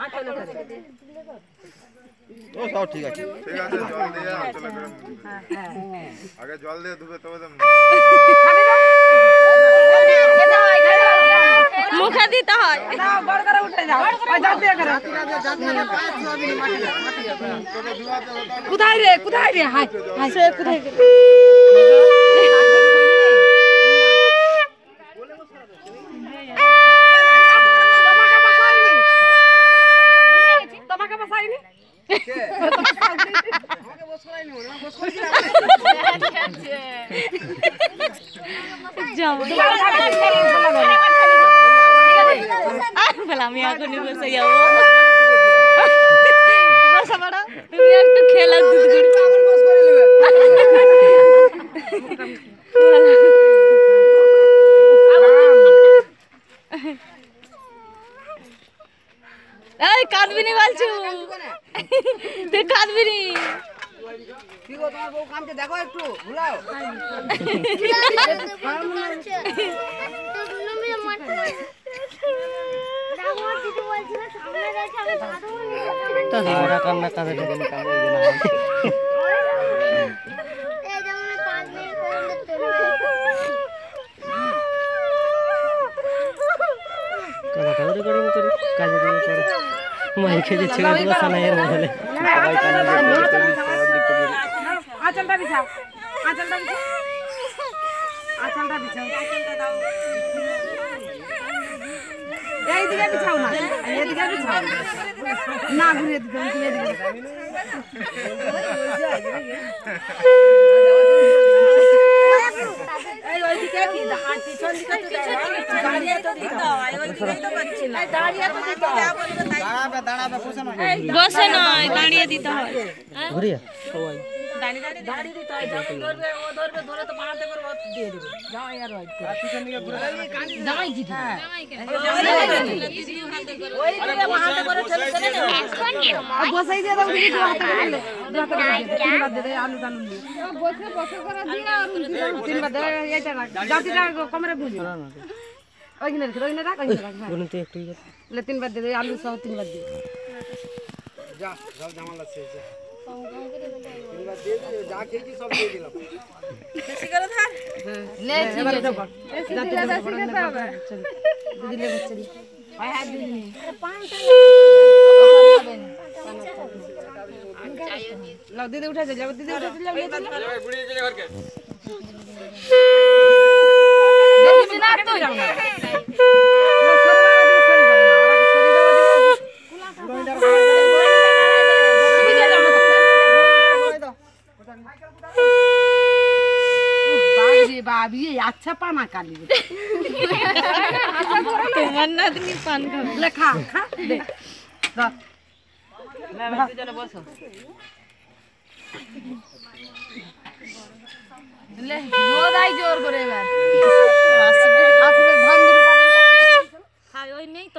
ও সব ঠিক আছে ঠিক আছে জল দিয়ে আঠালো করে হ্যাঁ, হ্যাঁ, হ্যাঁ আগে জল দিয়ে ধুবে তবে তো খাবে না মুখে দিতে হয় উঠে যাও কোথায় রে কোথায় রে হাই হাই কোথায় রে আমি এখন বসে যাবো বসা পড়া তুমি একটু খেলা দুধ এই কাঁদবি নি বলছু তুই কাঁদবি নি কি গো তোমার বউ কামছে দেখো একটু ঘুরাও কাজে দিয়ে করে मैले खेजी छेउ बसाएर मजाले आचलटा बिछाउ आचलटा बिछाउ आचलटा बिछाउ এই দিকে বিছাও না এই দিকে বিছাও এই ওইদিকে কি হাত পিছন দিকে তো দাঁড়িয়ে তো দিতে হয় ওইদিকে তো করছি দাঁড়িয়ে তো দিতে হয় দাঁড়াবে দাঁড়াবে বসে নয় বসে নয় দাঁড়িয়ে দিতে হয় হ্যাঁ? ঘুরিয়ে সবাই দাঁড়ি দাঁড়ি দাঁড়ি দিতে হয় যখন ধরবে ও ধরবে ধরে তো পাহাড়তে করে ও দিয়ে দেবে জামাই আর ওয়াইফ করে পিছন দিকে ঘুরে জামাই কি জামাই কেন ওই দিকে পাহাড়তে করে ঠেলে ঠেলে এখন সময় বসাই দিয়ে দাও দিদি হাতে করে হাতে করে তিনবার দে আলু টালু বসে বসে করে দিয়ে আর তিনবার দে এইটা রাখ জাতিটা কমরে বুঝি ওইখানে রাখ ওইখানে রাখ ওইখানে রাখ বলুন তো একটু লে তিনবার দে আলু সহ তিনবার দে যা যাও জামাল আছে যা दीदी उठा चल जाओ दीदी उठा चल जाओ बुढ़ी चले घर के दीदी बिना तो जाओ अच्छा पाना काली मन्नत नहीं पान खा ले खा खा दे ले जोर आई जोर करे मैं আসবে ভান্ডুর খাই ওই নেই তো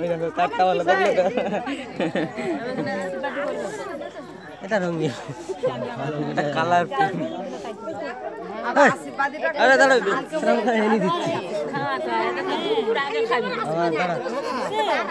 এই んでも টাকা वाला বলবো না এটা রং এর কালার পিগ আর আশীর্বাদ আর এটা দুপুর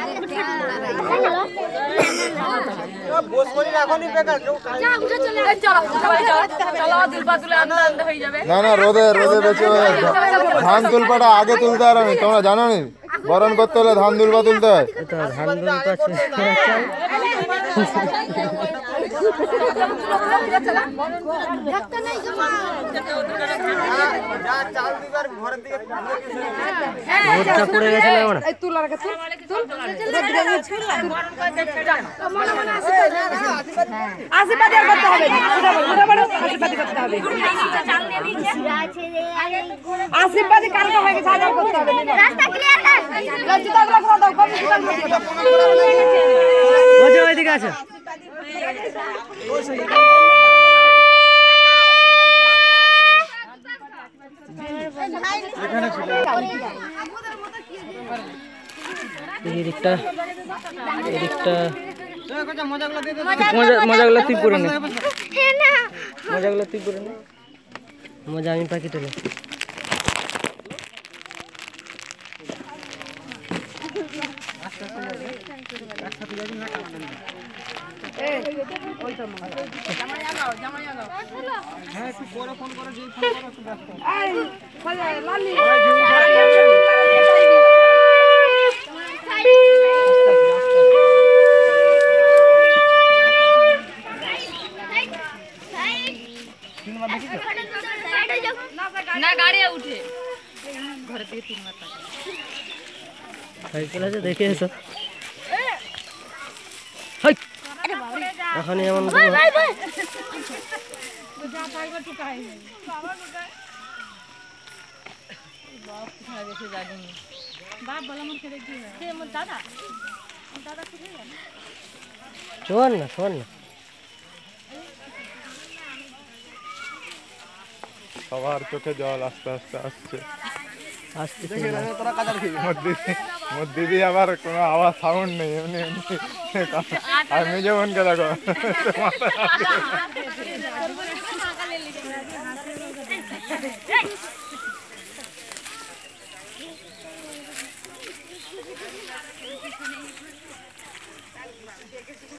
আগে খাইব না না না রোদে রোদে বেচাও ধানতুল পাড়া আগে তুলদার আমি তোমরা জানোনি বরণ করতে হলে ধান দুর্বা তুলতে হয় ভোটটা পড়ে গেছে এই তুল আর তুল আশীর্বাদ করতে হবে আশীর্বাদ করতে হবে আশীর্বাদ হয়ে গেছে করতে হবে রাস্তা ক্লিয়ার কর লজ্জিত রাখো দাও কবি ওইদিকে আছে এখানে ছিল এদিকটা এদিকটা মজাগুলো তুই পরে নে মজাগুলো তুই পরে নে মজা আমি পাখি তুলে না গাড়ি উঠে ঘরে থেকে তিনবার সাইকেল আছে দেখে এসো এখনই এমন শোন না শোন না সবার চোখে জল আস্তে আস্তে আসছে দিদি আবার কোনো আওয়াজ সাউন্ড নেই এমনি এমনি আমি যেমন কে দেখো তোমার